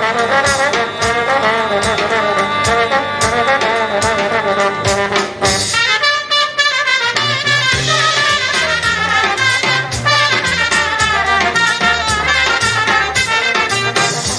Da-da-da-da-da.